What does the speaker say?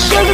sugar